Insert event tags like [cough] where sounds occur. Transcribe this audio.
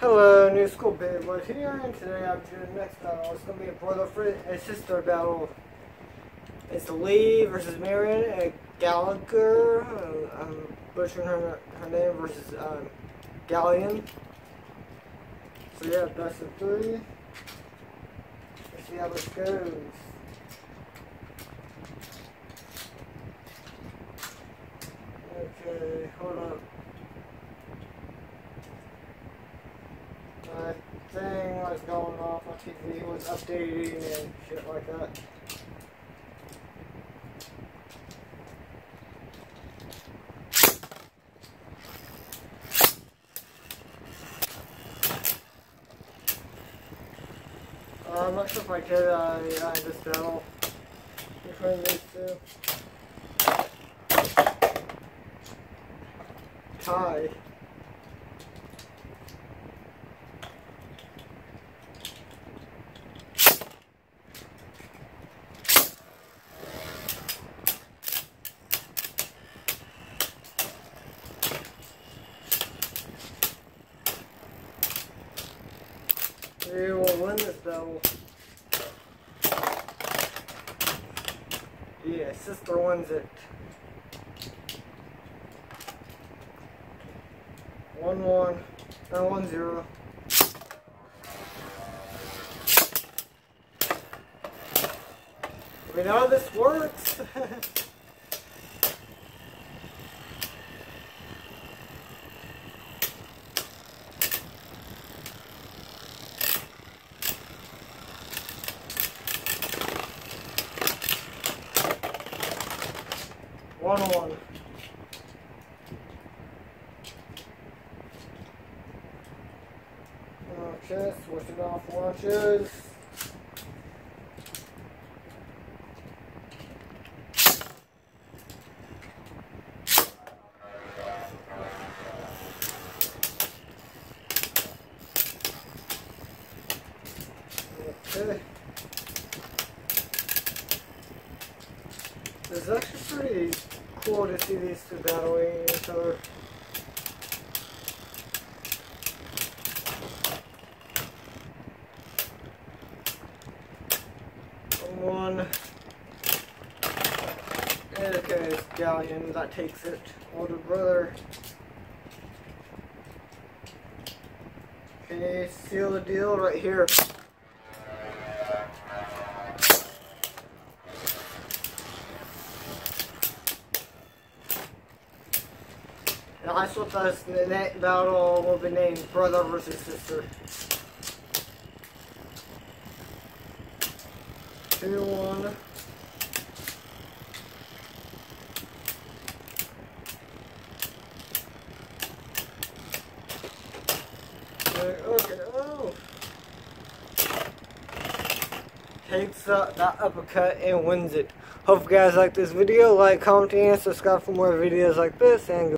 Hello, New School Babe was here, and today I'm doing the next battle. It's going to be a brother and sister battle. It's Lee versus Mariam and Gallagher. Uh, I'm butchering her, her name versus um, Galeon. So yeah, best of three. Let's see how this goes. Okay, hold on. My thing was going off, my TV was updating and shit like that. Uh, I'm not sure if I did uh, yeah, this battle between these two. Tie. We will win this battle. Yeah, sister wins it. One one, and one zero. We know this works. [laughs] One one. Okay, switching off launches. Okay. It's actually pretty cool to see these two battling each other. One. Okay, it's Galeon that takes it. Older brother. You seal the deal right here? And I thought the next battle will be named Brother versus Sister. Two, one. Okay, oh. Takes uh, that uppercut and wins it. Hope you guys like this video. Like, comment, and subscribe for more videos like this. And